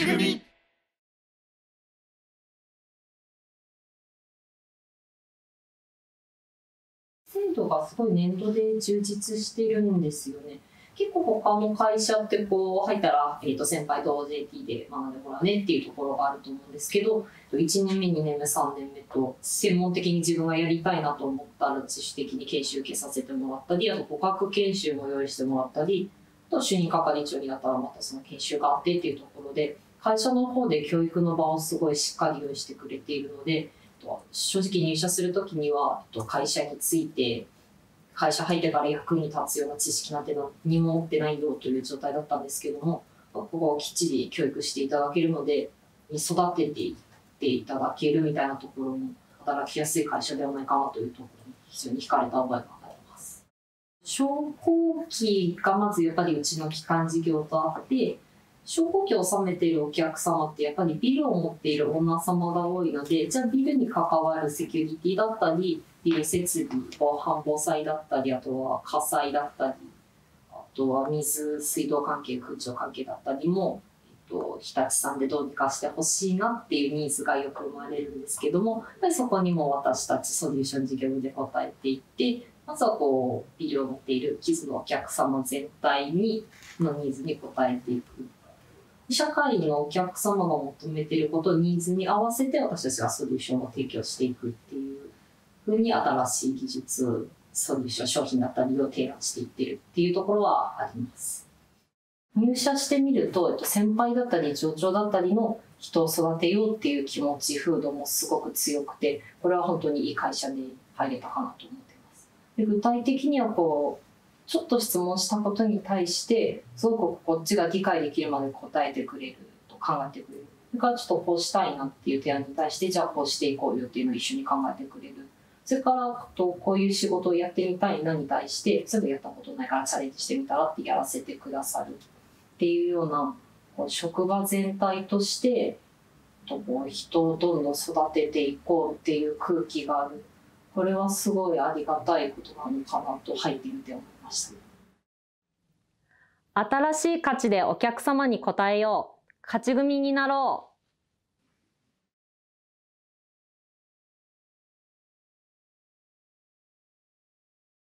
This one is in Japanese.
ち組制度がすごい年度で充実してるんですよね。結構他の会社ってこう入ったら、えー、と先輩と JT で学んでもらうねっていうところがあると思うんですけど1年目2年目3年目と専門的に自分がやりたいなと思ったら自主的に研修受けさせてもらったりあと語学研修も用意してもらったりあと主任係長になったらまたその研修があってっていうところで会社の方で教育の場をすごいしっかり用意してくれているので正直入社する時には会社について会社入ってから役に立つような知識なんて何も持ってないよという状態だったんですけどもここをきっちり教育していただけるので育てていっていただけるみたいなところも働きやすい会社ではないかなというところに非常に惹かれた覚えがあります。商工期がまずやっぱりうちの基幹事業とあって商工期を納めているお客様ってやっぱりビルを持っているオーナー様が多いのでじゃあビルに関わるセキュリティだったりビル設備防犯防災だったりあとは火災だったりあとは水水道関係空調関係だったりも、えっと、日立さんでどうにかしてほしいなっていうニーズがよく生まれるんですけどもやっぱりそこにも私たちソリューション事業部で応えていってまずはこうビルを持っている傷のお客様全体にのニーズに応えていく。社会のお客様が求めていることニーズに合わせて私たちがソリューションを提供していくっていうふうに新しい技術ソリューション商品だったりを提案していってるっていうところはあります。入社してみると、先輩だったり上長だったりの人を育てようっていう気持ち風土もすごく強くてこれは本当にいい会社に入れたかなと思ってます。で具体的にはこうちょっと質問したことに対してすごくこっちが理解できるまで答えてくれると考えてくれる。それからちょっとこうしたいなっていう提案に対してじゃあこうしていこうよっていうのを一緒に考えてくれる。それからとこういう仕事をやってみたいなに対してすぐやったことないからチャレンジしてみたらってやらせてくださるっていうようなこう職場全体としてとこう人をどんどん育てていこうっていう空気がある。これはすごいありがたいことなのかなと入ってみて思います。ました。新しい価値でお客様に応えよう。勝ち組になろう。